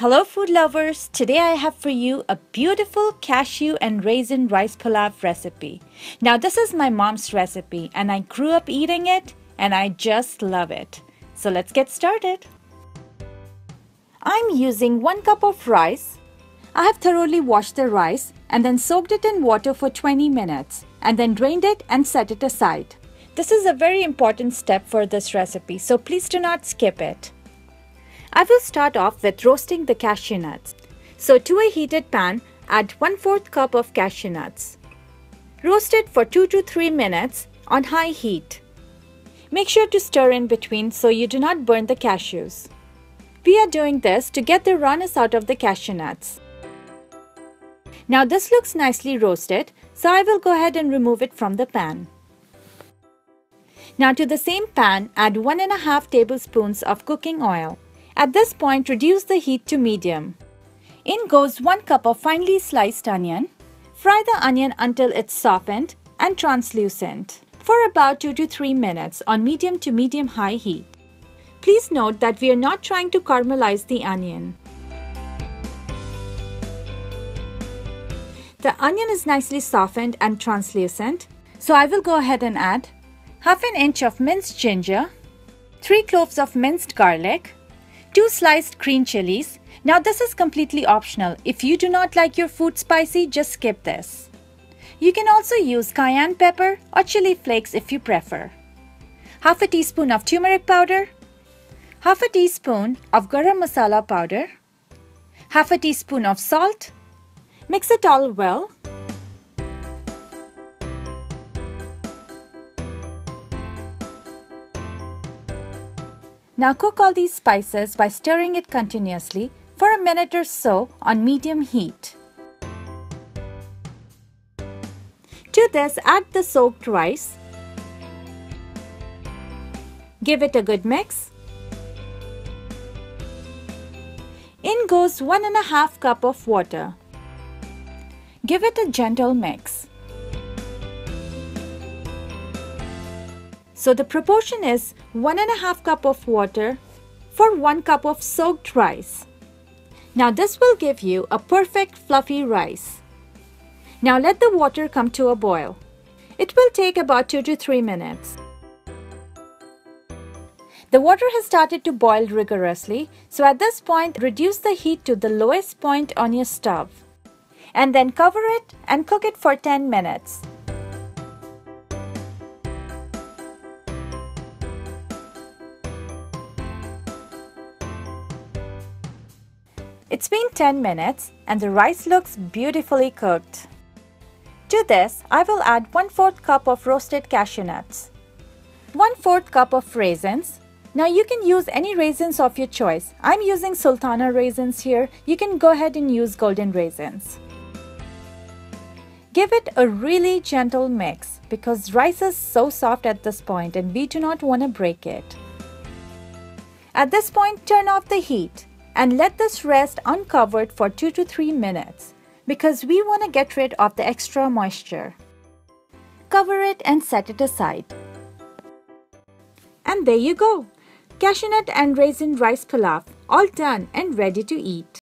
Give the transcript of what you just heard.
Hello food lovers, today I have for you a beautiful cashew and raisin rice pilaf recipe. Now this is my mom's recipe and I grew up eating it and I just love it. So let's get started. I'm using 1 cup of rice. I have thoroughly washed the rice and then soaked it in water for 20 minutes and then drained it and set it aside. This is a very important step for this recipe so please do not skip it. I will start off with roasting the cashew nuts. So to a heated pan, add 1 4th cup of cashew nuts. Roast it for 2 to 3 minutes on high heat. Make sure to stir in between so you do not burn the cashews. We are doing this to get the rawness out of the cashew nuts. Now this looks nicely roasted, so I will go ahead and remove it from the pan. Now to the same pan, add 1 and a half tablespoons of cooking oil. At this point, reduce the heat to medium. In goes 1 cup of finely sliced onion. Fry the onion until it's softened and translucent for about 2 to 3 minutes on medium to medium high heat. Please note that we are not trying to caramelize the onion. The onion is nicely softened and translucent, so I will go ahead and add half an inch of minced ginger, 3 cloves of minced garlic, 2 sliced green chilies. Now this is completely optional. If you do not like your food spicy, just skip this. You can also use cayenne pepper or chili flakes if you prefer. Half a teaspoon of turmeric powder, half a teaspoon of garam masala powder, half a teaspoon of salt. Mix it all well Now cook all these spices by stirring it continuously for a minute or so on medium heat. To this add the soaked rice. Give it a good mix. In goes one and a half cup of water. Give it a gentle mix. So the proportion is 1.5 cup of water for 1 cup of soaked rice. Now this will give you a perfect fluffy rice. Now let the water come to a boil. It will take about 2 to 3 minutes. The water has started to boil rigorously, so at this point reduce the heat to the lowest point on your stove. And then cover it and cook it for 10 minutes. It's been 10 minutes and the rice looks beautifully cooked. To this, I will add 1 4th cup of roasted cashew nuts, 1 4th cup of raisins. Now you can use any raisins of your choice. I'm using sultana raisins here. You can go ahead and use golden raisins. Give it a really gentle mix because rice is so soft at this point and we do not want to break it. At this point, turn off the heat and let this rest uncovered for 2 to 3 minutes because we want to get rid of the extra moisture. Cover it and set it aside. And there you go! Cashew nut and raisin rice pilaf all done and ready to eat.